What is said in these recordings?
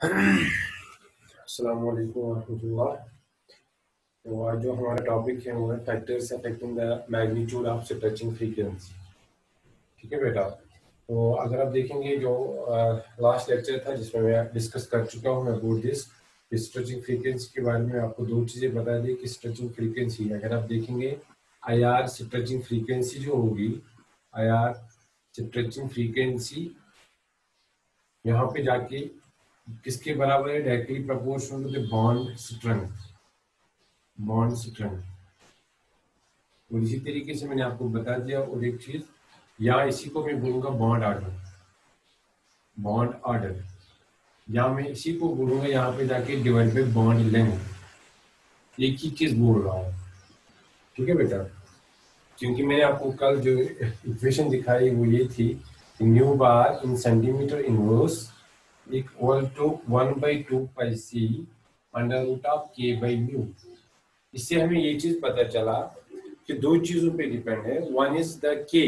अस्सलाम वालेकुम वरहमतुल्लाह तो आज जो हमारा टॉपिक है, वो है factors affecting the magnitude of stretching frequency ठीक है बेटा? तो अगर आप देखेंगे जो लास्ट लेक्चर था, जिसमें मैं डिस्कस कर चुका हूँ अबाउट दिस स्ट्रेचिंग फ्रीक्वेंसी के बारे में आपको दो चीज़ें बता दी कि स्ट्रेचिंग फ्रीक्वेंसी अगर आप देखेंगे आई आर स्ट्रेचिंग फ्रीक्वेंसी जो होगी आई आर स्ट्रेचिंग फ्रीक्वेंसी यहाँ पे जाके किसके बराबर है? Directly proportional to the bond strength bond strength और इसी तरीके से मैंने आपको बता दिया। और एक चीज़, या इसी को मैं बोलूँगा बॉन्ड ऑर्डर बॉन्ड ऑर्डर या मैं इसी को बोलूँगा यहाँ पे जाके डिवाइड बाई बॉन्ड लेंथ एक ही चीज़ बोल रहा हूँ। ठीक है बेटा? क्योंकि मैंने आपको कल जो इक्वेशन दिखाई वो ये थी nu bar in centimetre inverse equal to one by two pi c under root of k by mu इससे हमें ये चीज़ पता चला कि दो चीज़ों पे डिपेंड है। One is the k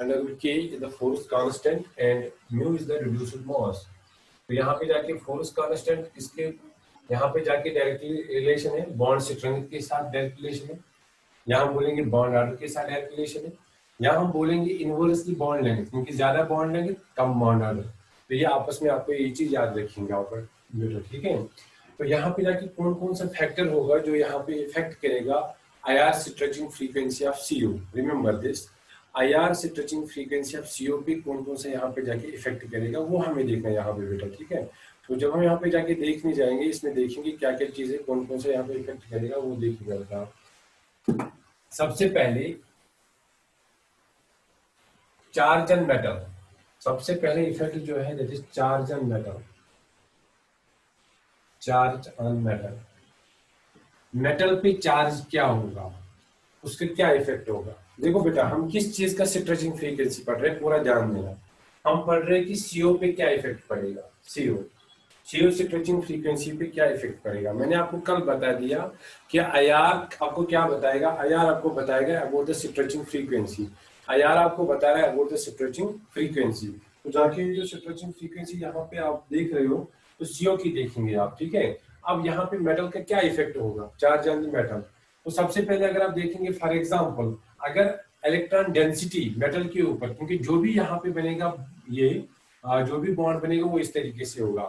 under root k is the force constant and mu is the reduced mass तो यहाँ पे जाके फोर्स कांस्टेंट किसके, यहाँ पे जाके डायरेक्टली रिलेशन है। बॉन्ड स्ट्रेंथ के साथ डायरेक्ट रिलेशन है। यहाँ हम बोलेंगे बॉन्ड आर्डर के साथ डायरेक्ट रिलेशन है। यहाँ हम बोलेंगे इनवर्सली बॉन्ड लेंगे क्योंकि ज़्यादा बॉन्ड लेंगे कम बॉन्ड आर्डर तो ये आपस में आपको ये चीज़ याद रखेंगे ऊपर ठीक है? तो यहाँ पे जाके कौन कौन सा फैक्टर होगा जो यहाँ पे इफ़ेक्ट करेगा? I R stretching frequency of CO remember this I R stretching frequency of CO पे कौन कौन सा यहाँ पे जाके इफ़ेक्ट करेगा, वो हमें देखना है यहाँ पे बेटा, ठीक है? तो जब हम यहाँ पे जाके देखने जाएँगे, इसमें देखेंगे क्या क्या चीज़ें कौन कौन सा यहाँ पे इफ़ेक्ट करेगा, वो देखेगा बेटा। सबसे पहले चार्ज एंड मेटल सबसे पहले इफ़ेक्ट जो है that is charge on metal charge on metal metal पे चार्ज क्या होगा? उसका क्या इफ़ेक्ट होगा? देखो बेटा, हम किस चीज़ का स्ट्रेचिंग फ्रीक्वेंसी पढ़ रहे हैं, पूरा ध्यान देना। हम पढ़ रहे हैं कि सीओ पे क्या इफ़ेक्ट पड़ेगा? सीओ सीओ स्ट्रेचिंग फ्रीक्वेंसी पे क्या इफ़ेक्ट पड़ेगा? मैंने आपको कल बता दिया कि आयार आपको क्या बताएगा? आयार आपको बताएगा about the stretching frequency IR आपको बता रहा है अबाउट द स्ट्रेचिंग फ्रीक्वेंसी तो जाके जो स्ट्रेचिंग फ्रीक्वेंसी यहाँ पे आप देख रहे हो तो सीओ की देखेंगे आप, ठीक है? अब यहाँ पे मेटल का क्या इफ़ेक्ट होगा? चार्ज ऑन मेटल तो सबसे पहले अगर आप देखेंगे फॉर एग्ज़ाम्पल अगर इलेक्ट्रॉन डेंसिटी मेटल के ऊपर, क्योंकि जो भी यहाँ पे बनेगा ये जो भी बॉन्ड बनेगा, वो इस तरीके से होगा।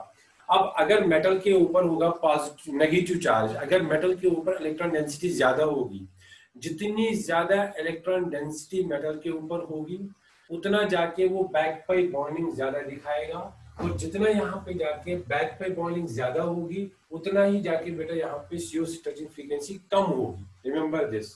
अब अगर मेटल के ऊपर होगा पॉजिटिव नेगेटिव चार्ज अगर मेटल के ऊपर इलेक्ट्रॉन डेंसिटी ज़्यादा होगी जितनी ज़्यादा इलेक्ट्रॉन डेंसिटी मेटल के ऊपर होगी, उतना जाके वो बैक पाई बॉन्डिंग ज़्यादा दिखाएगा। और जितना यहाँ पे जाके बैक पाई बॉन्डिंग ज़्यादा होगी, उतना ही जाके बेटा यहाँ पे सीओ स्ट्रेचिंग फ्रीक्वेंसी कम होगी। रिमेम्बर दिस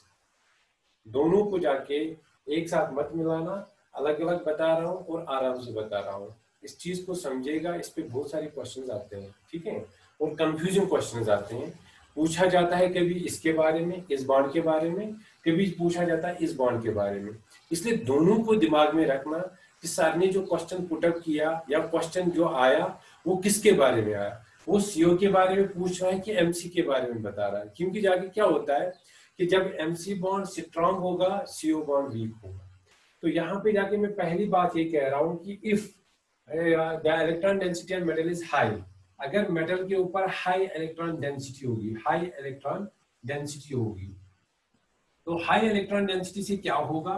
दोनों को जाके एक साथ मत मिलाना। अलग अलग बता रहा हूँ और आराम से बता रहा हूँ। इस चीज़ को समझेगा, इस पे बहुत सारे क्वेश्चन आते हैं, ठीक है? और कंफ्यूजन क्वेश्चन आते हैं। पूछा जाता है कभी इसके बारे में, इस बॉन्ड के बारे में, कभी पूछा जाता है इस बॉन्ड के बारे में। इसलिए दोनों को दिमाग में रखना कि सर ने जो क्वेश्चन पुटअप किया या क्वेश्चन जो आया, वो किसके बारे में आया? वो सीओ के बारे में पूछ रहा है कि एमसी के बारे में बता रहा है? क्योंकि जाके क्या होता है कि जब एमसी बॉन्ड स्ट्रांग होगा सीओ बॉन्ड वीक होगा। तो यहाँ पे जाके मैं पहली बात ये कह रहा हूँ कि if the electron density and metal is high अगर मेटल के ऊपर हाई इलेक्ट्रॉन डेंसिटी होगी हाई इलेक्ट्रॉन डेंसिटी होगी तो हाई इलेक्ट्रॉन डेंसिटी से क्या होगा?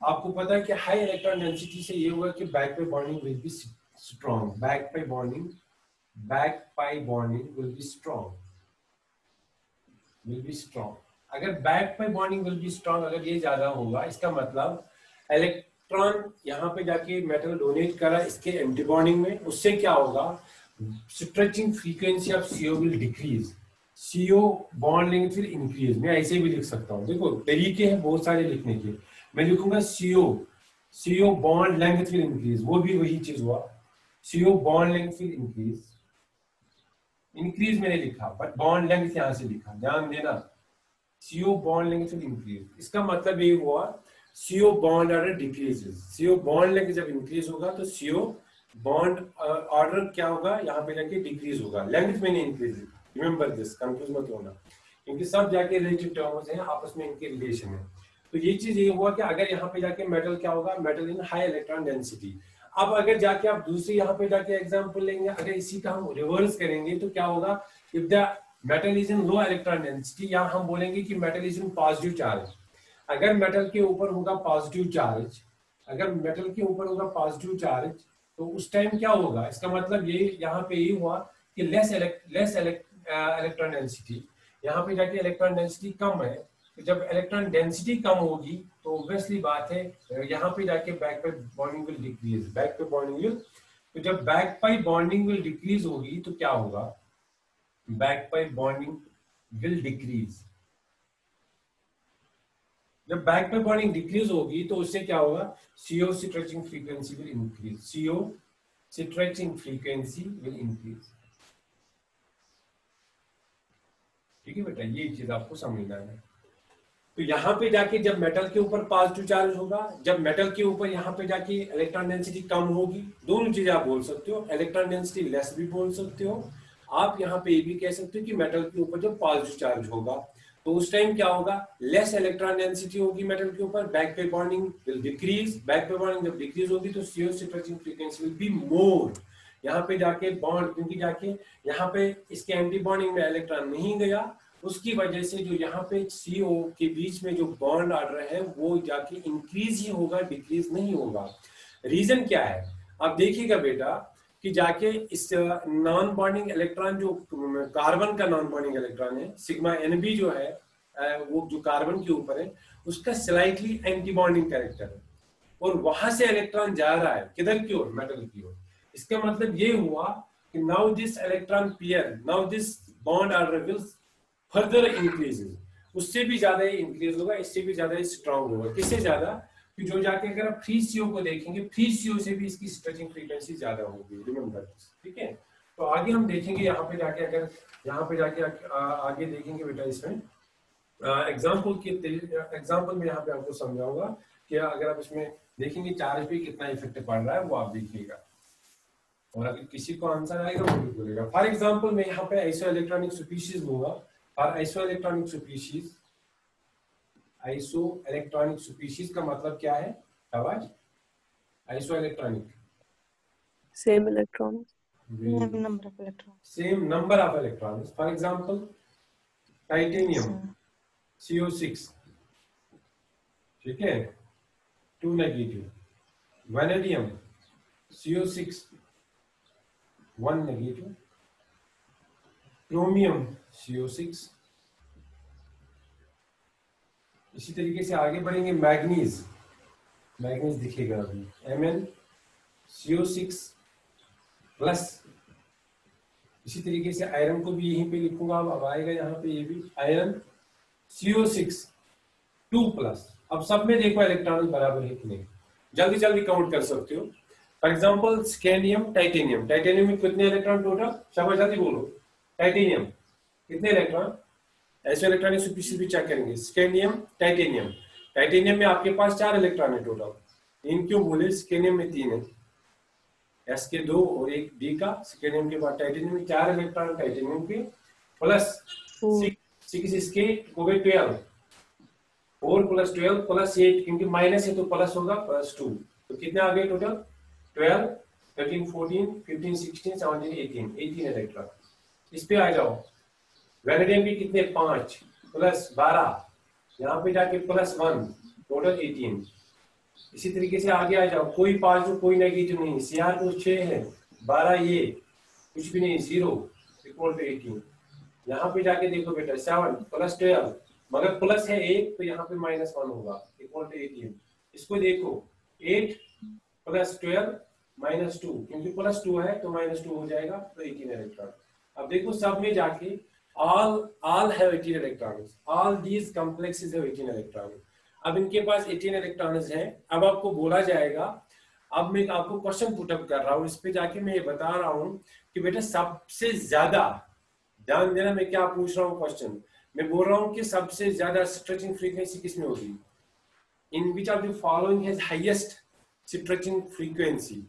आपको पता है कि हाई इलेक्ट्रॉन डेंसिटी से ये होगा कि back pi bonding will be strong back pi bonding back pi bonding will be strong will be strong अगर back pi bonding will be strong अगर ये ज़्यादा होगा, इसका मतलब इलेक्ट्रॉन यहाँ पे जाके मेटल डोनेट करा, इसके एंटी बॉन्डिंग में, उससे क्या होगा? Stretching frequency of CO will decrease CO bond length will increase मैं ऐसे भी लिख सकता हूँ। देखो तरीके हैं, बहुत सारे लिखने के। मैं लिखूँगा CO CO bond length will increase वो भी वही चीज़ हुआ। CO bond length will increase increase मैंने लिखा बट बॉन्ड लेंथ यहाँ से लिखा। ध्यान देना। CO bond length will increase इसका मतलब ये हुआ CO bond order decreases CO bond length जब इंक्रीज होगा तो सीओ बॉन्ड ऑर्डर क्या होगा? यहाँ पे जाके डिक्रीज होगा। लेंथ में नहीं इंक्रीज रिमेंबर दिस कंफ्यूज मत होना। क्योंकि सब जाके रिलेटिव टर्म्स हैं, आपस में इनके रिलेशन है। तो ये चीज़ ये हुआ कि अगर यहाँ पे जाके मेटल क्या होगा? Metal in high electron density अब अगर जाके आप दूसरी यहाँ पे जाके एग्ज़ाम्पल लेंगे, अगर इसी का हम रिवर्स करेंगे तो क्या होगा? If the metal is in low electron density या हम बोलेंगे कि metal is in positive charge अगर मेटल के ऊपर होगा पॉजिटिव चार्ज अगर मेटल के ऊपर होगा पॉजिटिव चार्ज तो उस टाइम क्या होगा? इसका मतलब ये यहाँ पे ये हुआ कि लेस लेस इलेक्ट्रॉन डेंसिटी यहाँ पे जाके इलेक्ट्रॉन डेंसिटी कम है। तो जब इलेक्ट्रॉन डेंसिटी कम होगी तो ऑब्वियसली बात है, यहाँ पे जाके back pi bonding will decrease back pi bonding will तो जब back pi bonding will decrease होगी तो क्या होगा? Back pi bonding will decrease जब बैक पे बॉन्डिंग डिक्रीज होगी तो उससे क्या होगा? CO stretching frequency will increase CO stretching frequency will increase ठीक है बेटा? ये चीज़ आपको समझना है। तो यहाँ पे जाके जब मेटल के ऊपर पॉजिटिव चार्ज होगा, जब मेटल के ऊपर यहाँ पे जाके इलेक्ट्रॉन डेंसिटी कम होगी, दोनों चीज़ें आप बोल सकते हो। इलेक्ट्रॉन डेंसिटी लेस भी बोल सकते हो। आप यहाँ पे ये भी कह सकते हो कि मेटल के ऊपर जब पॉजिटिव चार्ज होगा तो उस टाइम क्या होगा? लेस इलेक्ट्रॉन डेंसिटी होगी मेटल के ऊपर back pi bonding will decrease back pi bonding जब डिक्रीज होगी तो CO stretching frequency will be more यहाँ पे जाके बॉन्ड क्योंकि जाके यहाँ पे इसके एंटी बॉन्डिंग में इलेक्ट्रॉन नहीं गया, उसकी वजह से जो यहाँ पे सीओ के बीच में जो बॉन्ड आ रहे हैं, वो जाके इंक्रीज ही होगा डिक्रीज नहीं होगा। रीजन क्या है? आप देखिएगा बेटा कि जाके इस नॉन बॉन्डिंग इलेक्ट्रॉन जो कार्बन का नॉन बॉन्डिंग इलेक्ट्रॉन है सिग्मा एनबी जो है वो जो कार्बन के ऊपर है, उसका स्लाइटली एंटी बॉन्डिंग कैरेक्टर है। और वहाँ से इलेक्ट्रॉन जा रहा है, किधर की ओर? मेटल की ओर। इसका मतलब ये हुआ कि now this electron pair now this bond are reveals further increases उससे भी ज़्यादा इंक्रीज होगा, इससे भी ज़्यादा स्ट्रांग होगा। किससे ज़्यादा? कि जो जाके अगर आप फ्री सीओ को देखेंगे फ्री सीओ से भी इसकी स्ट्रेचिंग फ्रीक्वेंसी ज़्यादा होगी रिमेंबर ठीक है? तो आगे हम देखेंगे यहाँ पे जाके अगर, यहाँ पे जाके आगे देखेंगे बेटा इसमें। एग्ज़ाम्पल के एग्ज़ाम्पल में यहाँ पे आपको समझाऊँगा कि अगर आप इसमें देखेंगे चार्ज पे कितना इफ़ेक्ट पड़ रहा है, वो आप देखिएगा। और अगर किसी को आंसर आएगा, वो भी बोलेगा। फॉर एग्ज़ाम्पल मैं यहाँ पे ऐसा इलेक्ट्रॉनिक स्पीशीज लूँगा और isoelectronic species isoelectronic species का मतलब क्या है? आवाज़? Isoelectronic same electron of electrons same number of electrons. For example titanium CO6 ठीक है? Two negative vanadium CO6 one negative chromium CO6 इसी तरीके से आगे बढ़ेंगे। मैग्नीज। मैग्नीज दिखेगा अभी। M N CO six plus इसी तरीके से आयरन को भी यहीं पे लिखूँगा। अब आएगा यहाँ पे ये भी। Iron CO six two plus अब सब में देखो इलेक्ट्रॉन बराबर है कि नहीं। जल्दी जल्दी काउंट कर सकते हो। For example scandium titanium titanium में कितने इलेक्ट्रॉन टोटल सब जल्दी बोलो। टाइटेनियम कितने इलेक्ट्रॉन ऐसे इलेक्ट्रॉनिक स्पीशीज भी चेक करेंगे। स्कैंडियम टाइटेनियम टाइटेनियम में आपके पास चार इलेक्ट्रॉन है टोटल तीन क्यों बोले? स्कैंडियम में तीन है। एस के दो और एक डी का। स्कैंडियम के बाद टाइटेनियम में चार इलेक्ट्रॉन टाइटेनियम के प्लस सिक्स इसके हो गए twelve four plus twelve plus eight क्योंकि माइनस है तो प्लस होगा प्लस टू तो कितने आ गए total twelve thirteen fourteen fifteen sixteen seventeen eighteen eighteen electron इस पे आ जाओ। वेनेडियम की कितने? पाँच। प्लस बारह। यहाँ पे जाके प्लस वन। टोटल एटीन इसी तरीके से आगे आ जाओ। कोई पॉजिटिव कोई नेगेटिव नहीं। सी आर को छह है। बारह ये। कुछ भी नहीं। ज़ीरो इक्वल टू एटीन यहाँ पे जाके देखो बेटा, सेवन प्लस ट्वेल्व। मगर प्लस है एक तो यहाँ पे माइनस वन होगा। इक्वल टू एटीन इसको देखो। Eight plus twelve minus two क्योंकि प्लस टू है तो माइनस टू हो जाएगा तो एटीन इलेक्ट्रॉन अब देखो सब में जाके all all have 18 electrons. All these complexes have 18 electrons. अब इनके पास 18 इलेक्ट्रॉन्स हैं। अब आपको बोला जाएगा, अब मैं आपको क्वेश्चन पुटअप कर रहा हूँ। इस पे जाके मैं ये बता रहा हूँ कि बेटा सबसे ज़्यादा, ध्यान देना मैं क्या पूछ रहा हूँ क्वेश्चन मैं बोल रहा हूँ कि सबसे ज़्यादा स्ट्रेचिंग फ्रीक्वेंसी किसमें होगी? In which of the following has highest stretching frequency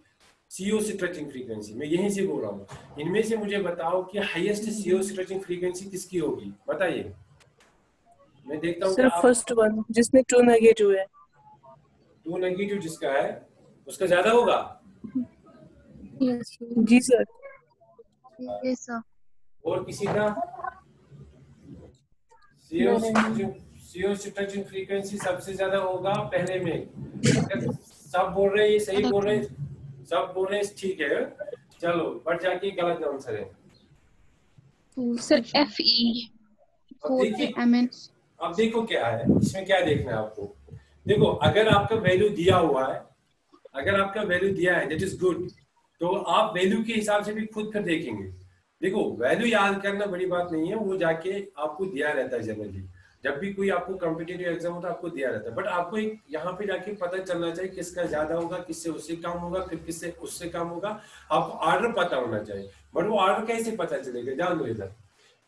CO stretching frequency मैं यहीं से बोल रहा हूँ। इनमें से मुझे बताओ कि हाईएस्ट सीओ स्ट्रेचिंग फ्रीक्वेंसी किसकी होगी? बताइए। मैं देखता हूँ फ़र्स्ट वन जिसमें टू नेगेटिव है। टू नेगेटिव जिसका है उसका ज़्यादा होगा. जी सर Yes, और किसी का? सीओ सीओ स्ट्रेचिंग फ्रीक्वेंसी सबसे ज़्यादा होगा पहले में। सब बोल रहे हैं ये सही बोल रहे हैं? सब बोल ठीक है चलो बट जाके गलत आंसर है। सर एफ़ ई अब देखो क्या है इसमें क्या देखना है आपको? देखो अगर आपका वैल्यू दिया हुआ है अगर आपका वैल्यू दिया है दैट इज़ गुड तो आप वैल्यू के हिसाब से भी खुद फिर देखेंगे। देखो वैल्यू याद करना बड़ी बात नहीं है वो जाके आपको दिया रहता है जनरली जब भी कोई आपको कॉम्पिटेटिव एग्ज़ाम होता है आपको दिया रहता है। बट आपको एक यहाँ पे जाके पता चलना चाहिए किसका ज़्यादा होगा, किससे उससे कम होगा, फिर किससे उससे कम होगा। आपको ऑर्डर पता होना चाहिए। बट वो ऑर्डर कैसे पता चलेगा? जान दो इधर।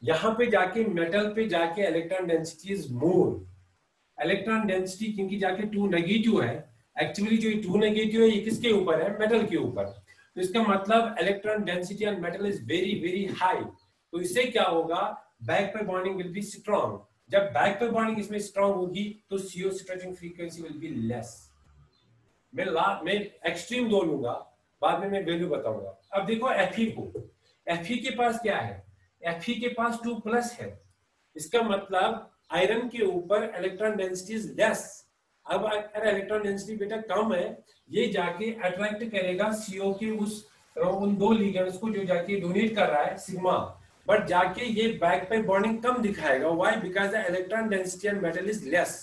यहाँ पे जाके मेटल पे जाके electron density is more electron density क्योंकि जाके टू नेगेटिव है। एक्चुअली जो टू नेगेटिव है, ये किसके ऊपर है? मेटल के ऊपर। तो इसका मतलब electron density on metal is very very high तो इससे क्या होगा? Back pi bonding will be strong जब बैक पे बॉन्डिंग इसमें स्ट्रॉन्ग होगी तो CO stretching frequency will be less मैं ला, मैं एक्सट्रीम दो लूँगा, बाद में मैं वैल्यू बताऊँगा। अब देखो एफ़ को। एफ़ के पास क्या है? एफ़ के पास टू प्लस है। इसका मतलब आयरन के ऊपर इलेक्ट्रॉन डेंसिटी लेस अब अगर इलेक्ट्रॉन डेंसिटी बेटा कम है, ये जाके अट्रैक्ट करेगा सीओ के उस, उन दो लिगेंड्स को जो जाके डोनेट कर रहा है सिग्मा बट जाके ये बैक पे बॉन्डिंग कम दिखाएगा। Why because the electron density on metal is less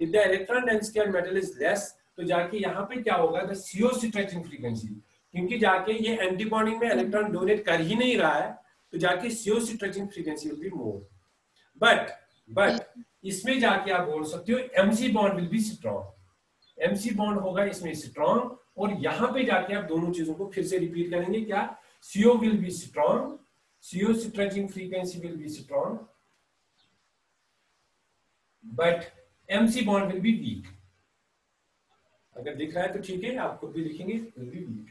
if the electron density on metal is less तो जाके यहाँ पे क्या होगा? द सीओ स्ट्रेचिंग फ्रीक्वेंसी क्योंकि जाके ये एंटी बॉन्डिंग में इलेक्ट्रॉन डोनेट कर ही नहीं रहा है तो जाके CO stretching frequency will be more but but इसमें जाके आप बोल सकते हो MC bond will be strong MC bond होगा इसमें स्ट्रॉन्ग और यहाँ पे जाके आप दोनों चीज़ों को फिर से रिपीट करेंगे क्या? CO will be strong CO stretching frequency will be strong, but MC bond will be weak. अगर दिख रहा है तो ठीक है आप खुद भी लिखेंगे will be weak.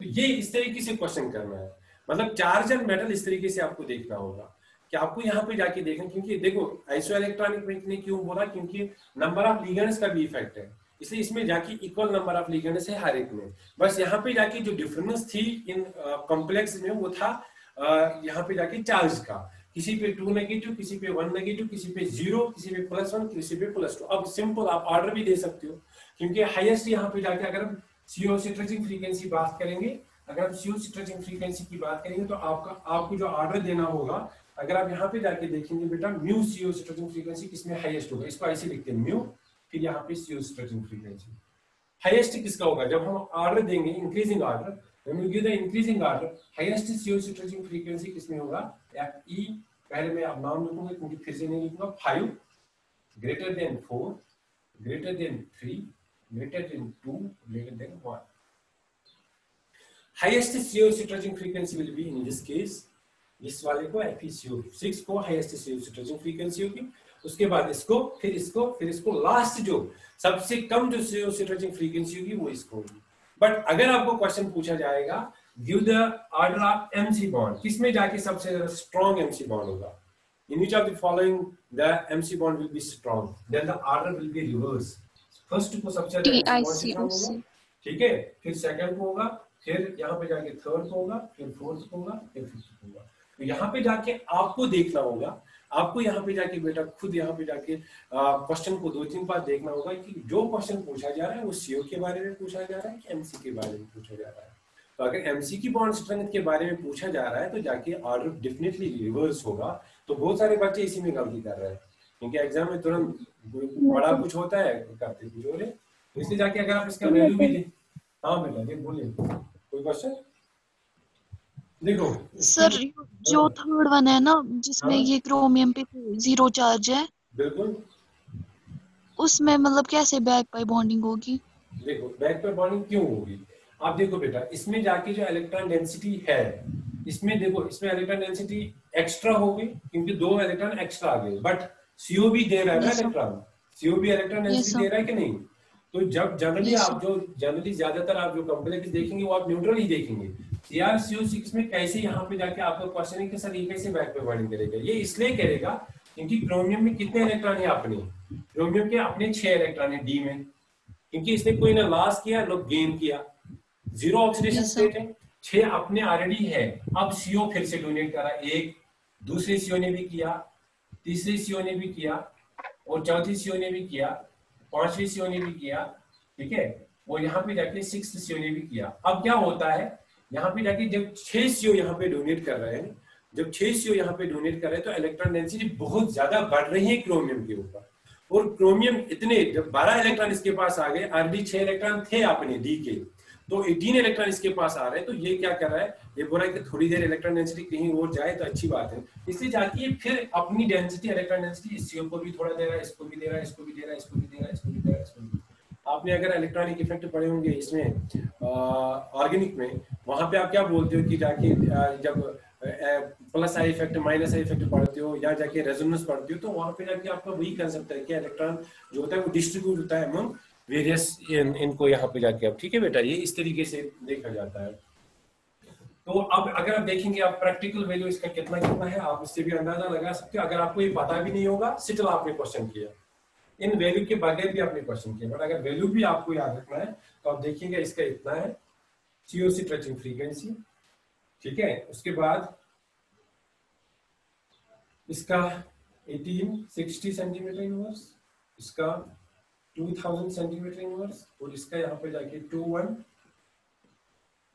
तो ये इस तरीके से क्वेश्चन करना है। मतलब चार्ज एंड मेटल इस तरीके से आपको देखना होगा। कि आपको यहाँ पे जाके देखना क्योंकि देखो आइसो इलेक्ट्रॉनिक ने क्यों बोला? क्योंकि नंबर ऑफ़ लिगेंड्स का भी इफ़ेक्ट है। इसलिए इसमें जाके इक्वल नंबर ऑफ़ लिगेंड्स है हर एक में। बस यहाँ पे जाके जो डिफरेंस थी इन कॉम्प्लेक्स में वो था यहाँ पे जाके चार्ज का। किसी पे टू नेगेटिव किसी पे वन नेगेटिव किसी पे ज़ीरो किसी पे प्लस वन किसी पे प्लस टू अब सिंपल आप ऑर्डर भी दे सकते हो, क्योंकि हाईएस्ट यहाँ पे जाके अगर हम सीओ स्ट्रेचिंग फ्रीक्वेंसी बात करेंगे, अगर हम सीओ स्ट्रेचिंग फ्रीक्वेंसी की बात करेंगे तो आपका, आपको जो ऑर्डर देना होगा, अगर आप यहाँ पे जाके देखेंगे बेटा म्यू सीओ स्ट्रेचिंग फ्रीक्वेंसी किसमें हाईएस्ट होगा? इसको ऐसे लिखते हैं म्यू फिर यहाँ पे सीओ स्ट्रेचिंग फ्रीक्वेंसी हाईएस्ट किसका होगा? जब हम ऑर्डर देंगे increasing order when you give the increasing order highest CO stretching frequency किसमें होगा Fe पहले मैं अब नाम लिखूँगा क्योंकि फिर से नहीं लिखूँगा five greater than four greater than three greater than two greater than one highest CO stretching frequency will be in this case इस वाले को FeCO सिक्स को हाईएस्ट CO stretching frequency होगी उसके बाद इसको फिर इसको फिर इसको लास्ट जो सबसे कम जो CO stretching frequency होगी वो इसको होगी बट अगर आपको क्वेश्चन पूछा जाएगा give the order of MC bond किसमें जाके सबसे ज़्यादा स्ट्रॉन्ग एमसी बॉन्ड होगा? In which of the following the MC bond will be strong then the order will be reverse first को सबसे ज़्यादा ठीक है? फिर सेकंड को होगा फिर यहाँ पे जाके थर्ड को होगा फिर फोर्थ को होगा फिर फिफ्थ को होगा। तो यहाँ पे जाके आपको देखना होगा आपको यहाँ पे जाके बेटा खुद यहाँ पे जाके क्वेश्चन को दो तीन बार देखना होगा कि जो क्वेश्चन पूछा जा रहा है वो सीओ के बारे में पूछा जा रहा है कि एमसी के बारे में पूछा जा रहा है? तो अगर एमसी की बॉन्ड स्ट्रेंथ के बारे में पूछा जा रहा है तो जाके ऑर्डर डेफिनेटली रिवर्स होगा। तो बहुत सारे बच्चे इसी में गलती कर रहे हैं। क्योंकि एग्ज़ाम में तुरंत बड़ा कुछ होता है करते कुछ हो रहे इसलिए जाके अगर आप इसका वैल्यू भी ले हाँ बेटा ये बोलिए। कोई क्वेश्चन देखो सर जो थर्ड वन है ना जिसमें हाँ। ये क्रोमियम पे ज़ीरो चार्ज है बिल्कुल। उसमें मतलब कैसे बैक बाय बॉन्डिंग होगी? देखो बैक पर बॉन्डिंग क्यों होगी? आप देखो बेटा इसमें जाके जो इलेक्ट्रॉन डेंसिटी है इसमें देखो इसमें इलेक्ट्रॉन डेंसिटी एक्स्ट्रा होगी क्योंकि दो इलेक्ट्रॉन एक्स्ट्रा आ गए बट सीओ भी दे रहा है ना इलेक्ट्रॉन सीओ भी इलेक्ट्रॉन डेंसिटी दे रहा है कि नहीं? तो जब जनरली आप जो जनरली ज़्यादातर आप जो कॉम्प्लेक्स देखेंगे वो आप न्यूट्रल ही देखेंगे। सीओ सिक्स में कैसे यहाँ पे जाके आपका क्वेश्चन है कि सर ये कैसे बैक पे बॉन्डिंग करेगा? ये इसलिए करेगा क्योंकि क्रोमियम में कितने इलेक्ट्रॉन है अपने? क्रोमियम के अपने छह इलेक्ट्रॉन है डी में। क्योंकि इसने कोई ना लॉस किया ना गेन किया। ज़ीरो ऑक्सीडेशन स्टेट है। छह अपने ऑलरेडी है। अब सीओ फिर से डोनेट करा। एक दूसरे सीओ ने भी किया तीसरे सीओ ने भी किया और चौथी सीओ ने भी किया पांचवी सीओ ने भी किया ठीक है? और यहाँ पे जाके सिक्स सीओ ने भी किया। अब क्या होता है? यहाँ पे जाके जब छह सीओ यहाँ पे डोनेट कर रहे हैं, जब छह सीओ यहाँ पे डोनेट कर रहे हैं तो इलेक्ट्रॉन डेंसिटी बहुत ज़्यादा बढ़ रही है क्रोमियम के ऊपर। और क्रोमियम इतने, जब 12 इलेक्ट्रॉन इसके पास आ गए ऑलरेडी छह इलेक्ट्रॉन थे अपने डी के। तो 18 इलेक्ट्रॉन इसके पास आ रहे हैं तो ये क्या कर रहा है? ये बोल रहा है कि थोड़ी देर इलेक्ट्रॉन डेंसिटी कहीं और जाए तो अच्छी बात है। इसलिए जाके ये फिर अपनी डेंसिटी इलेक्ट्रॉन डेंसिटी इस को भी थोड़ा दे रहा है, इसको भी दे रहा है, इसको भी दे रहा है, इसको भी दे रहा है, इसको भी दे रहा है, इसको भी दे रहा है। आपने अगर इलेक्ट्रॉनिक इफ़ेक्ट पढ़े होंगे इसमें ऑर्गेनिक में वहाँ पे आप क्या बोलते हो कि जाके जब plus I effect minus I effect पढ़ते हो या जाके रेजोनेंस पढ़ते हो तो वहाँ पे जाके आपका वही कंसेप्ट है कि इलेक्ट्रॉन जो होता है वो डिस्ट्रीब्यूट होता है अमंग वेरियस इन, इनको यहाँ पे जाके आप ठीक है बेटा? ये इस तरीके से देखा जाता है। तो अब अगर आप देखेंगे आप प्रैक्टिकल वैल्यू इसका कितना कितना है आप इससे भी अंदाज़ा लगा सकते हो। अगर आपको ये पता भी नहीं होगा सिटिल आपने क्वेश्चन किया। इन वैल्यू के बगैर भी आपने क्वेश्चन किया बट अगर वैल्यू भी आपको याद रखना है तो आप देखेंगे इसका इतना है सीओसी टचिंग फ्रीक्वेंसी ठीक है? उसके बाद इसका 1860 सेंटीमीटर इनवर्स इसका 2000 सेंटीमीटर इनवर्स और इसका यहाँ पे जाके 21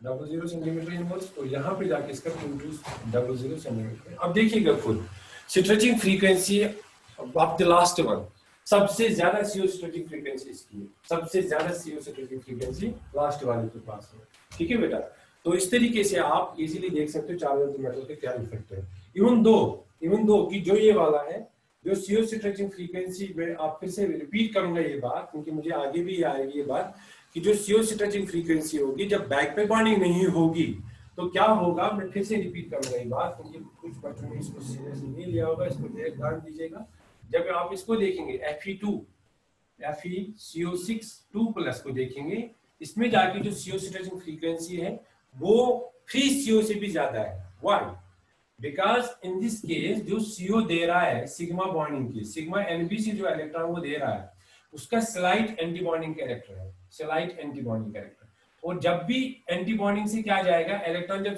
डबल ज़ीरो सेंटीमीटर इनवर्स और यहाँ पे जाके इसका two two double zero centimetre अब देखिएगा खुद स्ट्रेचिंग फ्रीक्वेंसी अब द लास्ट वन सबसे ज़्यादा सीओ स्ट्रेचिंग फ्रीक्वेंसी इसकी है। सबसे ज़्यादा सीओ स्ट्रेचिंग फ्रीक्वेंसी लास्ट वाले के पास है। ठीक है बेटा? तो इस तरीके से आप इजीली देख सकते हो चार्ज ऑफ़ मेटल के क्या इफ़ेक्ट है। इवन दो इवन दो कि जो ये वाला है, जो सीओ स्ट्रेचिंग फ्रीक्वेंसी में आप फिर से रिपीट करूँगा ये बात, क्योंकि मुझे आगे भी आएगी ये बात, कि जो सीओ स्ट्रेचिंग फ्रीक्वेंसी होगी, जब बैक पे बॉन्डिंग नहीं होगी तो क्या होगा? मैं फिर से रिपीट करूँगा ये बात, क्योंकि कुछ बच्चों ने इसको सीरियस नहीं लिया होगा, इसको ध्यान दीजिएगा। जब आप इसको देखेंगे F E two F E CO six two plus को देखेंगे, इसमें जाके जो सीओ स्ट्रेचिंग फ्रीक्वेंसी है, वो फ्री सीओ से भी ज़्यादा है। Y because in this case जो सीओ दे रहा है सिग्मा बॉन्डिंग की सिग्मा एनबीसी जो इलेक्ट्रॉन वो दे रहा है, उसका स्लाइट एंटी बॉन्डिंग कैरेक्टर है स्लाइट एंटी बॉन्डिंग कैरेक्टर और जब भी एंटी बॉन्डिंग से क्या जाएगा इलेक्ट्रॉन जब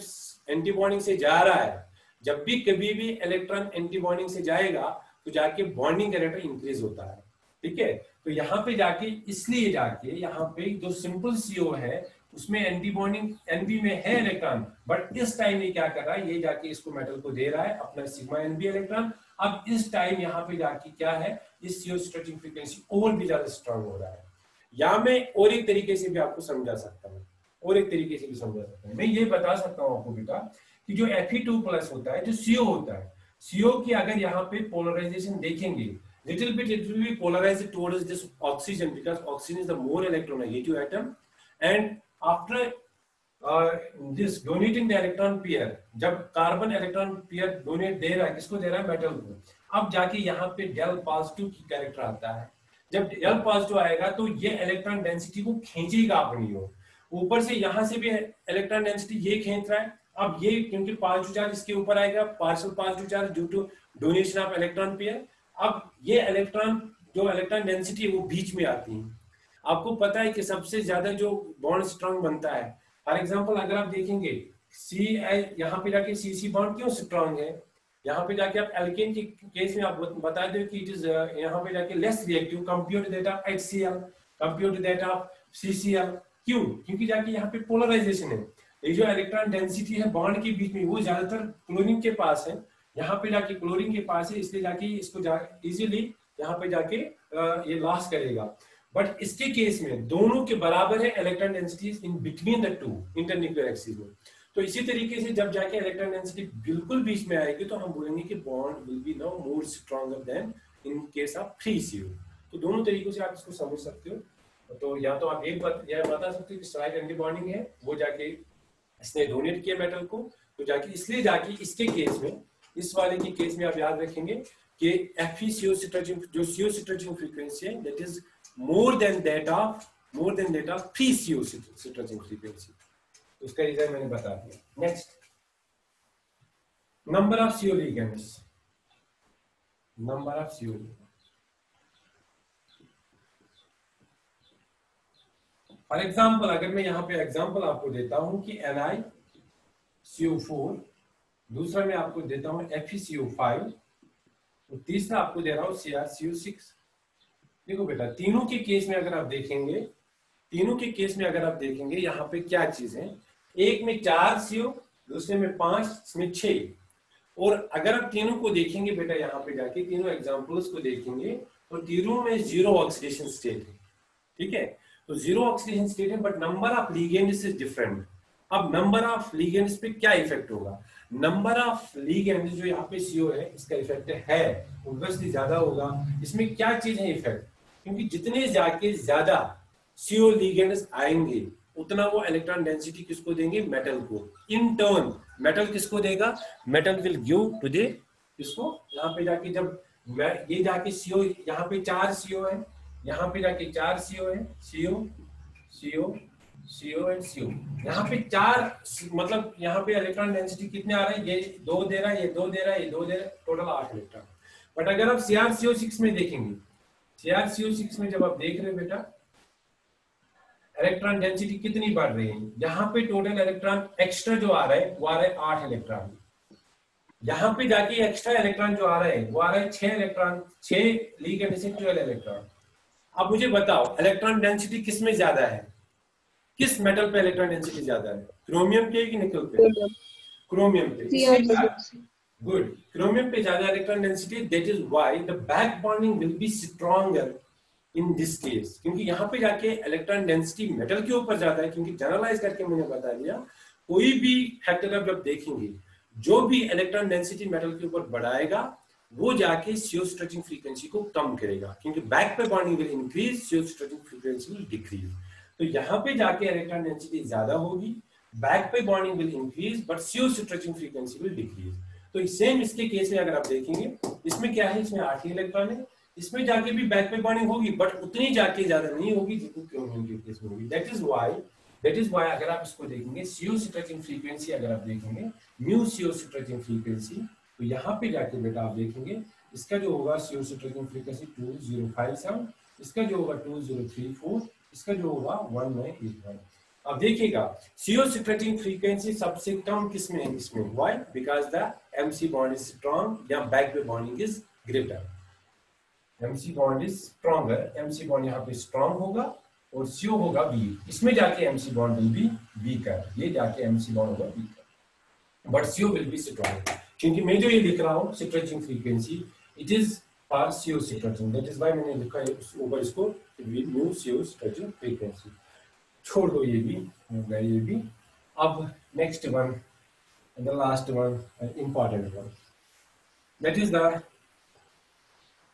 एंटी बॉन्डिंग से जा रहा है, जब भी कभी भी इलेक्ट्रॉन एंटी बॉन्डिंग से जाएगा तो जाके बॉन्डिंग कैरेक्टर इंक्रीज होता है, ठीक है? तो यहाँ पे जाके इसलिए जाके यहाँ पे जो सिंपल सीओ है, उसमें एंटी बॉन्डिंग एनबी में है इलेक्ट्रॉन बट इस टाइम ये क्या कर रहा है? ये जाके इसको मेटल को दे रहा है, अपना सिग्मा एनबी इलेक्ट्रॉन अब इस टाइम यहाँ पे जाके क्या है? इस सीओ स्ट्रेचिंग फ्रीक्वेंसी और भी ज़्यादा स्ट्रांग हो रहा है। या मैं और एक तरीके से भी आपको समझा सकता हूँ, और एक तरीके से भी समझा सकता हूँ। मैं ये बता सकता हूँ आपको बेटा कि जो एफ़ टू प्लस होता है, जो सीओ होता है सीओ की अगर यहाँ पे पोलराइजेशन देखेंगे little bit it will be polarized towards this oxygen because oxygen is the more electronegative atom. And after uh, this donating the electron जब कार्बन इलेक्ट्रॉन पेयर डोनेट दे रहा है किसको दे रहा है? मेटल को। अब जाके यहाँ पे डेल पॉजिटिव की कैरेक्टर आता है। जब डेल पॉजिटिव आएगा तो ये इलेक्ट्रॉन डेंसिटी को खींचेगा अपनी ओर। ऊपर से यहाँ से भी इलेक्ट्रॉन डेंसिटी ये खींच रहा है। अब ये क्योंकि पॉजिटिव चार्ज इसके ऊपर आएगा partial positive charge due to donation of electron pair अब ये इलेक्ट्रॉन जो इलेक्ट्रॉन डेंसिटी है, वो बीच में आती है। आपको पता है कि सबसे ज़्यादा जो बॉन्ड स्ट्रांग बनता है फॉर एग्जांपल अगर आप देखेंगे सी यहाँ पे जाके सी सी बॉन्ड क्यों स्ट्रांग है? यहाँ पे जाके आप एल्केन के केस में आप बता दो कि इट इज़ यहाँ पे जाके less reactive compare to that of HCl compare to that of CCl क्यों? क्योंकि जाके यहाँ पे पोलराइजेशन है। ये जो इलेक्ट्रॉन डेंसिटी है बॉन्ड के बीच में, वो ज़्यादातर क्लोरीन के पास है। यहाँ पे जाके क्लोरीन के पास है, इसलिए जाके इसको जा इजीली यहाँ पे जाके ये लॉस करेगा। बट इसके केस में दोनों के बराबर है electron density in between the two internuclear axis में। तो इसी तरीके से जब जाके इलेक्ट्रॉन डेंसिटी बिल्कुल बीच में आएगी तो हम बोलेंगे कि bond will be now more stronger than in case of free CO तो दोनों तरीकों से आप इसको समझ सकते हो। तो या तो आप एक बात, यह बता सकते हो कि स्लाइड एंटी बॉन्डिंग है, वो जाके इसने डोनेट किया मेटल को। तो जाके, इसलिए जाके इसके केस में, इस वाले के केस में आप याद रखेंगे कि एफ़ सीओ स्ट्रेचिंग जो सीओ स्ट्रेचिंग फ्रीक्वेंसी है that is more than that of more than that of free CO stretching frequency उसका रीजन मैंने बता दिया। Next number of CO ligands number of CO for example अगर मैं यहाँ पे एग्ज़ाम्पल आपको देता हूँ कि एन आई सीओ फोर दूसरा मैं आपको देता हूँ एफ़ सीओ फाइव और तीसरा आपको दे रहा हूँ सी आर सीओ सिक्स देखो बेटा, तीनों के केस में अगर आप देखेंगे, तीनों के केस में अगर आप देखेंगे, यहाँ पे क्या चीज़ है? एक में चार सीओ दूसरे में पाँच, इसमें छह और अगर आप तीनों को देखेंगे बेटा यहाँ पे जाके, तीनों एग्जाम्पल्स को देखेंगे तो तीनों में ज़ीरो ऑक्सीडेशन स्टेट है। ठीक है? तो ज़ीरो ऑक्सीडेशन स्टेट है but number of ligands is different अब नंबर ऑफ़ लीगेंड्स पे क्या इफ़ेक्ट होगा? नंबर ऑफ़ लीगेंड जो यहाँ पे सीओ है, इसका इफ़ेक्ट है। ऑब्वियसली ज़्यादा होगा। इसमें क्या चीज़ है इफ़ेक्ट क्योंकि जितने जाके ज़्यादा सीओ लीगेंड्स आएँगे, उतना वो इलेक्ट्रॉन डेंसिटी किसको देंगे? मेटल को। इन टर्न मेटल किसको देगा? मेटल विल गिव टू दे किसको यहाँ पे जाके जब ये जाके सीओ यहाँ पे चार सीओ है। यहाँ पे जाके चार सीओ है, CO CO CO and CO. यहाँ पे चार मतलब यहाँ पे इलेक्ट्रॉन डेंसिटी कितने आ रहे हैं? ये दो दे रहा है, ये दो दे रहा है, ये दो दे रहा है टोटल आठ इलेक्ट्रॉन बट अगर आप सीआर सीओ सिक्स में देखेंगे सीआर सीओ सिक्स में जब आप देख रहे हो बेटा इलेक्ट्रॉन डेंसिटी कितनी बढ़ रही है? यहाँ पे टोटल इलेक्ट्रॉन एक्स्ट्रा जो आ रहा है, वो आ रहा है आठ इलेक्ट्रॉन यहाँ पे जाके एक्स्ट्रा इलेक्ट्रॉन जो आ रहा है, वो आ रहा है छह इलेक्ट्रॉन छह लीग एंड ट्वेल्व इलेक्ट्रॉन अब मुझे बताओ इलेक्ट्रॉन डेंसिटी किसमें ज़्यादा है? किस मेटल पे इलेक्ट्रॉन डेंसिटी ज़्यादा है? क्रोमियम पे कि निकल पे? क्रोमियम पे। गुड क्रोमियम पे ज़्यादा electron density that is why the back bonding will be stronger in this case क्योंकि यहाँ पे जाके इलेक्ट्रॉन डेंसिटी मेटल के ऊपर ज़्यादा है क्योंकि जनरलाइज करके मैंने बता दिया कोई भी फैक्टर आप जब देखेंगे जो भी इलेक्ट्रॉन डेंसिटी मेटल के ऊपर बढ़ाएगा वो जाके सीओ स्ट्रेचिंग फ्रीक्वेंसी को कम करेगा, क्योंकि back pi bonding will increase CO stretching frequency will decrease तो यहाँ पे जाके इलेक्ट्रॉन डेंसिटी ज़्यादा होगी back pi bonding will increase but CO stretching frequency will decrease तो सेम इसके केस में अगर आप देखेंगे, इसमें क्या है? इसमें आठ ही इलेक्ट्रॉन है। इसमें जाके भी बैक पे बॉन्डिंग होगी बट उतनी जाके ज़्यादा नहीं होगी जितनी क्रोमियम के केस में होगी। That is why that is why अगर आप इसको देखेंगे सीओ स्ट्रेचिंग फ्रीक्वेंसी अगर आप देखेंगे म्यू सीओ स्ट्रेचिंग फ्रीक्वेंसी तो यहाँ पे जाके बेटा आप देखेंगे, इसका जो होगा CO stretching frequency two zero five seven इसका जो होगा टू ज़ीरो थ्री फोर इसका जो होगा वन नाइन एट वन अब देखिएगा सीओ स्ट्रेचिंग फ्रीक्वेंसी सबसे कम किसमें है? इसमें why because the MC bond is strong या back pi bonding is greater MC bond is stronger MC bond यहाँ पे स्ट्रॉन्ग होगा, और सीओ होगा वीक इसमें जाके MC bond will be weaker ये जाके एमसी बॉन्ड होगा weaker but CO will be strong क्योंकि मैं जो ये लिख रहा हूँ stretching frequency it is for CO stretching that is why मैंने लिखा है ऊपर इसको न्यू सीओ स्ट्रेचिंग फ्रीक्वेंसी छोड़ दो ये भी ये भी। अब next one the last one important one that is the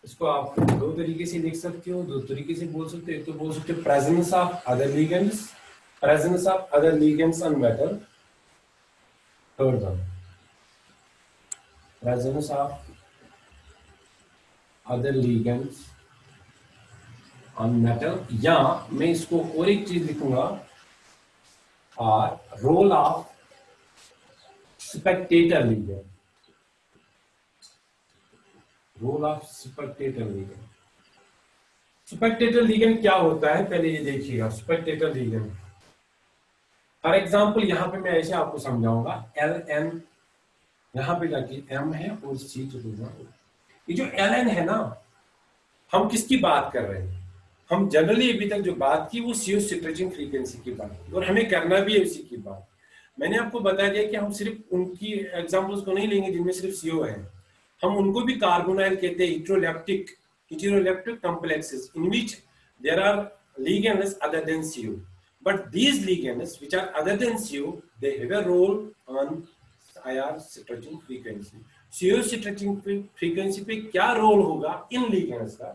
इसको आप दो तरीके से लिख सकते हो, दो तरीके से बोल सकते हो। एक तो बोल सकते हो presence of other ligands presence of other ligands on metal third one presence of other ligands on metal या मैं इसको और एक चीज़ लिखूँगा। और role of spectator ligand role of spectator ligand spectator ligand क्या होता है? पहले ये देखिएगा स्पेक्टेटर लीगन फॉर एग्ज़ाम्पल यहाँ पे मैं ऐसे आपको समझाऊँगा। एल एन यहाँ पे जाके एम है और सी ये जो एल एन है ना, हम किसकी बात कर रहे हैं? हम जनरली अभी तक जो बात की, वो सीओ स्ट्रेचिंग फ्रीक्वेंसी की बात और हमें करना भी है उसी की बात। मैंने आपको बता दिया कि हम सिर्फ़ उनकी एग्जाम्पल्स को नहीं लेंगे जिनमें सिर्फ़ सीओ है। हम उनको भी कार्बोनाइल कहते हैं heteroleptic heteroleptic complexes, in which there are ligands other than CO but these ligands, which are other than CO they have a role on IR stretching frequency CO stretching frequency पे क्या role होगा इन ligands का?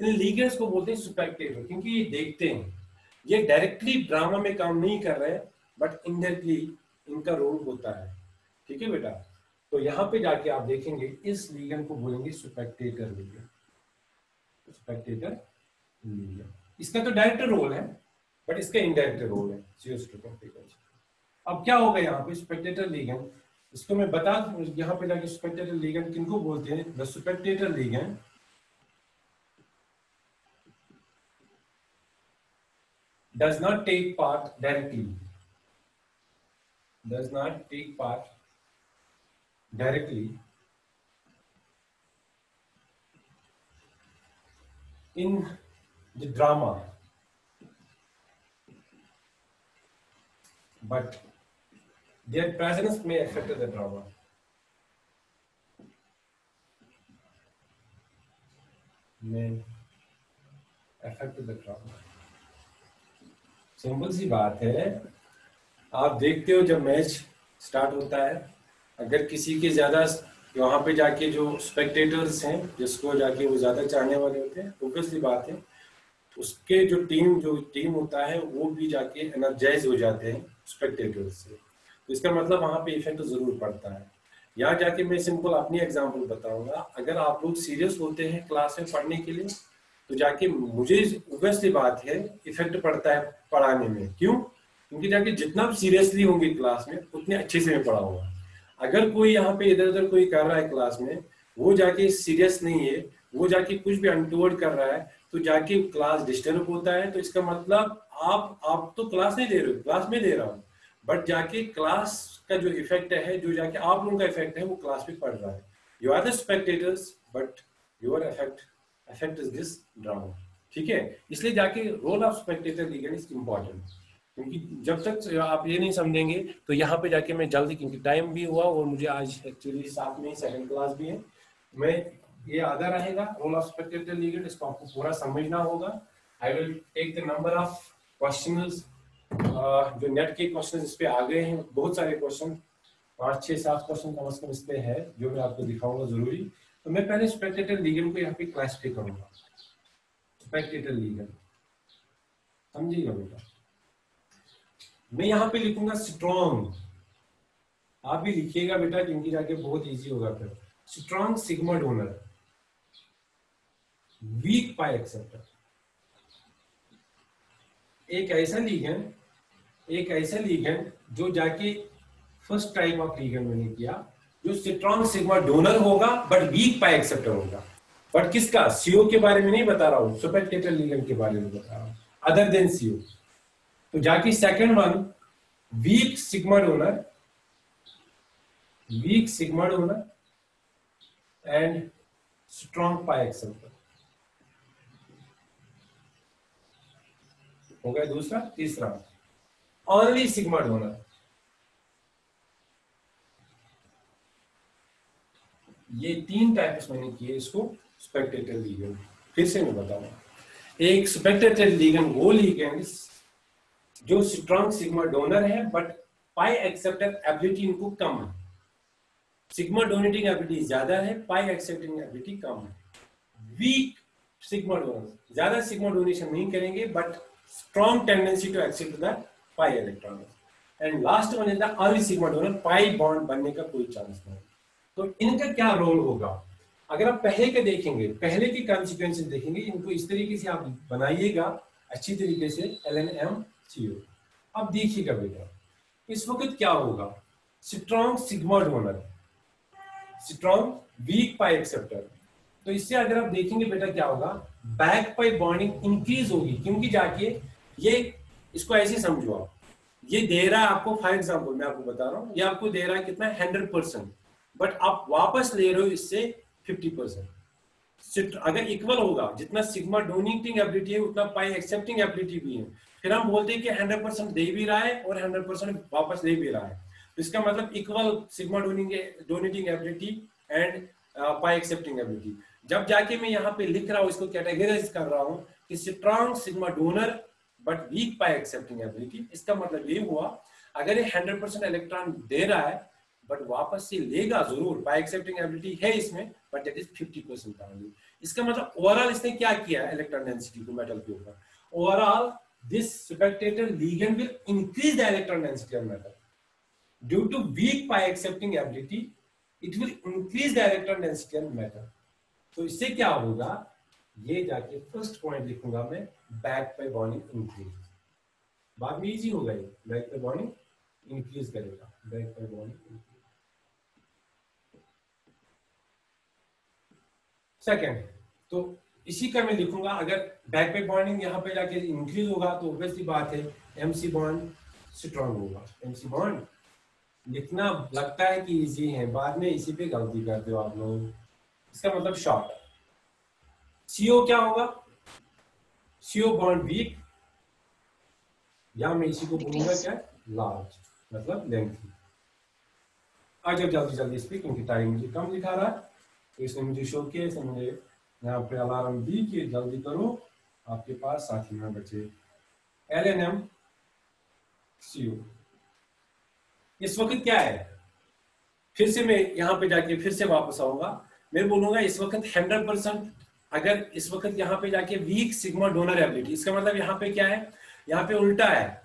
इन ligands को बोलते हैं spectator क्योंकि ये देखते हैं। ये डायरेक्टली ड्रामा में काम नहीं कर रहे बट इनडायरेक्टली इनका रोल होता है। ठीक है बेटा? तो यहाँ पे जाके आप देखेंगे, इस लीगन को बोलेंगे सुपेक्टेटर लीगन सुपेक्टेटर लीगन इसका तो डायरेक्ट रोल है बट इसका इनडायरेक्ट रोल है अब क्या होगा यहाँ पे? स्पेक्टेटर लीगन इसको मैं बता यहाँ पे जाके स्पेक्टेटर लीगन किनको बोलते हैं the spectator ligand does not take part directly does not take part directly in the drama but their presence may affect the drama. May affect the drama. Simple सी बात है। आप देखते हो जब मैच स्टार्ट होता है, अगर किसी के ज़्यादा वहाँ पे जाके जो स्पेक्टेटर्स हैं, जिसको जाके वो ज़्यादा चाहने वाले होते हैं ऑब्वियसली बात है। उसके जो टीम जो टीम होता है, वो भी जाके एनर्जाइज हो जाते हैं स्पेक्टेटर्स से। तो इसका मतलब वहाँ पे इफ़ेक्ट ज़रूर पड़ता है। यहाँ जाके मैं सिंपल अपनी एग्ज़ाम्पल बताऊँगा। अगर आप लोग सीरियस होते हैं क्लास में पढ़ने के लिए तो जाके मुझे ऑब्वियसली बात है इफ़ेक्ट पड़ता है पढ़ाने में। क्यों? क्योंकि जाके जितना सीरियसली होंगे क्लास में, उतने अच्छे से मैं पढ़ाऊँगा अगर कोई यहाँ पे इधर उधर कोई कर रहा है क्लास में, वो जाके सीरियस नहीं है, वो जाके कुछ भी अनटूवर्ड कर रहा है तो जाके क्लास डिस्टर्ब होता है। तो इसका मतलब आप आप तो क्लास नहीं दे रहे हो क्लास में दे रहा हूँ। बट जाके क्लास का जो इफ़ेक्ट है, जो जाके आप लोगों का इफ़ेक्ट है, वो क्लास में पड़ रहा है। You are the spectators but your effect effect is this drama ठीक है? इसलिए जाके role of spectator ligand is important क्योंकि जब तक आप ये नहीं समझेंगे तो यहाँ पे जाके मैं जल्दी, क्योंकि टाइम भी हुआ और मुझे आज एक्चुअली साथ में सेकंड क्लास भी है। मैं, ये आधा रहेगा। रोल ऑफ़ स्पेक्टेटर लीगल इसको आपको पूरा समझना होगा। I will take the number of question जो नेट के क्वेश्चन इस पे आ गए हैं, बहुत सारे क्वेश्चन पाँच, छह, सात क्वेश्चन कम अज कम इस पे है, जो मैं आपको दिखाऊँगा ज़रूरी। तो मैं पहले स्पेक्टेटर लीगल को यहाँ पे क्लासिफाई करूँगा। स्पेक्टेटर लीगल समझिएगा बेटा? मैं यहाँ पे लिखूँगा स्ट्रॉन्ग आप भी लिखिएगा बेटा, क्योंकि जाके बहुत इजी होगा फिर। Strong sigma donor weak pi acceptor एक ऐसा लीगन एक ऐसा लीगन जो जाके फ़र्स्ट टाइप ऑफ़ लीगन मैंने किया, जो स्ट्रॉन्ग सिग्मा डोनर होगा बट वीक पाई एक्सेप्टर होगा। बट किसका? सीओ के बारे में नहीं बता रहा हूँ सुपेक्टेटर लीगन के बारे में बता रहा हूँ अदर देन सीओ तो जाके second one weak sigma donor weak sigma donor and strong pi acceptor हो गया दूसरा, तीसरा। ओनली सिग्मा डोनर ये तीन टाइप्स मैंने किए इसको स्पेक्टेटर लीगन फिर से मैं बताऊँगा एक स्पेक्टेटर लीगन वो लीगन जो स्ट्रॉन्ग सिग्मा डोनर है बट पाई एक्सेप्टर एबिलिटी इनको कम है। सिग्मा डोनेटिंग एबिलिटी ज़्यादा है पाई एक्सेप्टिंग एबिलिटी कम है। वीक सिग्मा डोनर ज़्यादा सिग्मा डोनेशन नहीं करेंगे but strong tendency to accept the pi electron and last one is the early sigma donor pi bond बनने का कोई चांस नहीं। तो इनका क्या रोल होगा? अगर आप पहले के देखेंगे, पहले की कॉन्सिक्वेंसेस देखेंगे, इनको इस तरीके से आप बनाइएगा, अच्छी तरीके से L N M C O अब देखिएगा बेटा, इस वक्त क्या होगा? Strong sigma donor strong weak pi acceptor तो इससे अगर आप देखेंगे बेटा क्या होगा? बैक पाई बॉन्डिंग इंक्रीज होगी, क्योंकि जाके ये इसको ऐसे समझो आप। ये दे रहा है आपको फॉर एग्ज़ाम्पल मैं आपको बता रहा हूँ, ये आपको दे रहा है? कितना हंड्रेड परसेंट बट आप वापस ले रहे हो इससे फिफ्टी परसेंट अगर इक्वल होगा, जितना सिग्मा डोनेटिंग एबिलिटी है, उतना पाई एक्सेप्टिंग एबिलिटी भी है। फिर हम बोलते हैं कि हंड्रेड परसेंट दे भी रहा है और हंड्रेड परसेंट वापस ले भी रहा है। तो इसका मतलब equal sigma donating ability and pi accepting ability जब जाके मैं यहाँ पे लिख रहा हूँ, इसको कैटेगराइज कर रहा हूँ कि strong sigma donor but weak pi accepting ability इसका मतलब ये हुआ, अगर ये हंड्रेड परसेंट इलेक्ट्रॉन दे रहा है बट वापस से लेगा ज़रूर पाई एक्सेप्टिंग एबिलिटी है इसमें but that is fifty percent only इसका मतलब ओवरऑल इसने क्या किया इलेक्ट्रॉन डेंसिटी को मेटल के ऊपर? Overall this spectator ligand will increase the electron density of metal. Due to weak pi accepting ability, it will increase the electron density of metal. तो इससे क्या होगा? ये जाके फ़र्स्ट पॉइंट लिखूँगा मैं बैक पे बॉन्डिंग इंक्रीज बाद में इजी होगा ये बैक पे बॉन्डिंग इंक्रीज करेगा बैक पे बॉन्डिंग सेकेंड तो इसी का मैं लिखूँगा, अगर बैक पे बॉन्डिंग यहाँ पे जाके इंक्रीज होगा तो ऑब्वियसली बात है एमसी बॉन्ड स्ट्रॉन्ग होगा। एमसी बॉन्ड लिखना लगता है कि इजी है, बाद में इसी पे गलती करते हो आप लोग। इसका मतलब शॉर्ट सीओ क्या होगा? सीओ बॉन्ड वीक या मैं इसी को बोलूँगा क्या? लार्ज मतलब लेंथी आ जाओ जल्दी जल्दी इस पे क्योंकि टाइम मुझे कम दिखा रहा है तो इसने मुझे शो किया इसने मुझे यहाँ पे अलार्म दी कि जल्दी करो आपके पास साथ ही में बचे एल एन एम सी इस वक्त क्या है? फिर से मैं यहाँ पे जाके फिर से वापस आऊँगा। मैं बोलूँगा इस वक्त हंड्रेड परसेंट अगर इस वक्त यहाँ पे जाके वीक सिग्मा डोनर एबिलिटी इसका मतलब यहाँ पे क्या है? यहाँ पे उल्टा है।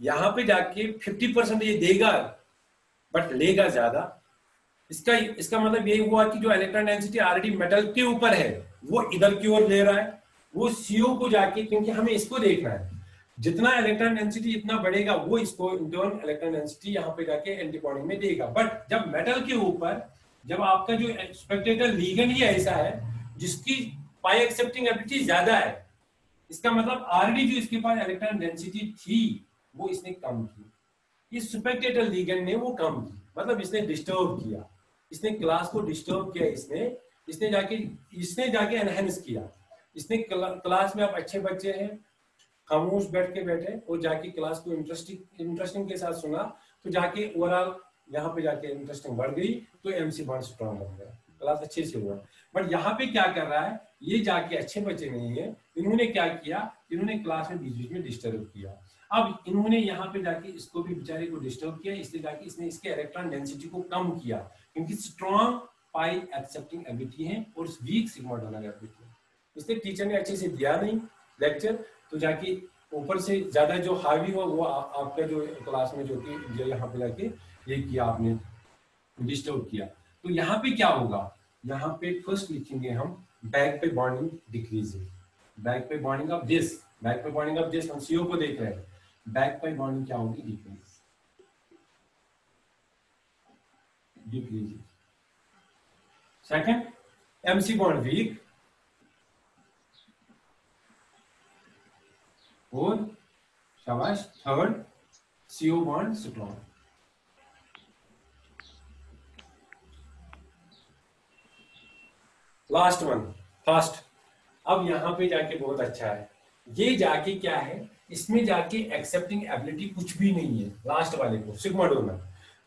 यहाँ पे जाके फिफ्टी परसेंट ये देगा बट लेगा ज़्यादा। इसका इसका मतलब यही हुआ कि जो इलेक्ट्रॉन डेंसिटी ऑलरेडी मेटल के ऊपर है, वो इधर की ओर ले रहा है। वो सीओ को जाके, क्योंकि हमें इसको देखना है। जितना इलेक्ट्रॉन डेंसिटी इतना बढ़ेगा, वो इसको इलेक्ट्रॉन डेंसिटी यहाँ पे जाके एंटीबॉडी में देगा। बट जब मेटल के ऊपर, जब आपका जो स्पेक्टेटर लीगन ही ऐसा है, जिसकी पाई एक्सेप्टिंग एबिलिटी ज़्यादा है। इसका मतलब ऑलरेडी जो इसके पास इलेक्ट्रॉन डेंसिटी थी, वो इसने कम की। इस स्पेक्टेटर लीगन ने वो कम की। मतलब इसने डिस्टर्ब किया। इसने क्लास को डिस्टर्ब किया इसने। इसने जाके इसने जाके एनहेंस किया। इसने क्लास में आप अच्छे बच्चे हैं, खामोश बैठ के बैठे और जाके क्लास को इंटरेस्टिंग इंटरेस्टिंग के साथ सुना तो जाके ओवरऑल यहाँ पे जाके इंटरेस्टिंग बढ़ गई तो एमसी बॉन्ड स्ट्रॉन्ग बन गया। क्लास अच्छे से हुआ। बट यहाँ पे क्या कर रहा है? ये जाके अच्छे बच्चे नहीं है। इन्होंने क्या किया? इन्होंने क्लास में बीच बीच में डिस्टर्ब किया। अब इन्होंने यहाँ पे जाके इसको भी बेचारे को डिस्टर्ब किया इसलिए जाके इसने इसके इलेक्ट्रॉन डेंसिटी को कम किया। क्योंकि स्ट्रॉन्ग पाई एक्सेप्टिंग एबिलिटी है और वीक सिग्मा डोनर एबिलिटी है। इसलिए टीचर ने अच्छे से दिया नहीं लेक्चर तो जाके ऊपर से ज़्यादा जो हावी हो वो आ, आपका जो क्लास में जो कि यहाँ पे जाके ये किया आपने डिस्टर्ब किया। तो यहाँ पे क्या होगा? यहाँ पे फ़र्स्ट लिखेंगे हम back pi bonding decreasing back pi bonding of this back pi bonding of this हम सीओ को देख रहे हैं। बैक पे बॉन्डिंग क्या होगी? Decrease decrease second MC bond weak और शाबाश. Third CO bond strong last one first अब यहाँ पे जाके बहुत अच्छा है। ये जाके क्या है? इसमें जाके एक्सेप्टिंग एबिलिटी कुछ भी नहीं है। लास्ट वाले को सिग्मा डोनर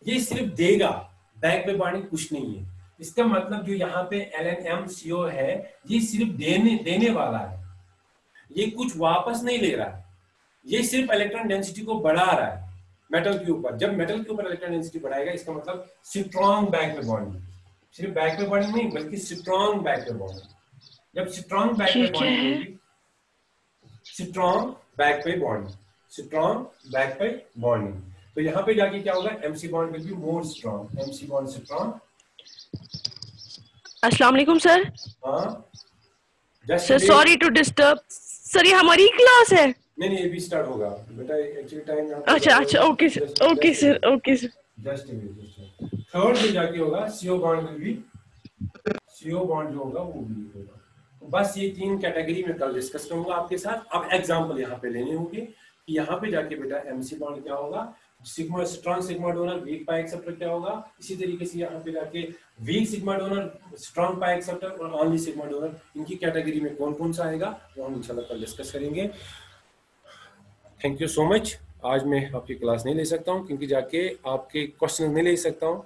ये सिर्फ़ देगा बैक में बाणी कुछ नहीं है। इसका मतलब जो यहाँ पे एल एन एम सीओ है, ये सिर्फ़ देने देने वाला है। ये कुछ वापस नहीं ले रहा है। ये सिर्फ़ इलेक्ट्रॉन डेंसिटी को बढ़ा रहा है मेटल के ऊपर। जब मेटल के ऊपर इलेक्ट्रॉन डेंसिटी बढ़ाएगा, इसका मतलब स्ट्रॉन्ग बैक में बॉन्डिंग सिर्फ़ बैक में बॉन्डिंग नहीं बल्कि स्ट्रॉन्ग बैक में बॉन्डिंग जब स्ट्रॉन्ग बैक में बॉन्डिंग होगी strong back pi bonding strong back pi bonding तो यहाँ पे जाके क्या होगा? MC bond will be more strong MC bond strong अस्सलाम वालेकुम सर। हाँ? Sir sorry to disturb sir ये हमारी क्लास है। नहीं नहीं ये भी स्टार्ट होगा। बेटा एक्चुअली टाइम अच्छा अच्छा okay sir okay sir okay sir just third में जाके होगा CO bond will be CO bond जो होगा वो भी होगा। तो बस ये तीन कैटेगरी में कल डिस्कस करूँगा आपके साथ। अब एग्जांपल यहाँ पे लेने होंगे कि यहाँ पे जाके बेटा एमसी बॉन्ड क्या होगा sigma strong sigma donor weak pi acceptor क्या होगा, इसी तरीके से यहाँ पे जाके weak sigma donor strong pi acceptor और ऑनली सिग्मा डोनर इनकी कैटेगरी में कौन कौन सा आएगा, वो हम इंशाल्लाह कल डिस्कस करेंगे। थैंक यू सो मच आज मैं आपकी क्लास नहीं ले सकता हूँ, क्योंकि जाके आपके क्वेश्चन नहीं ले सकता हूँ।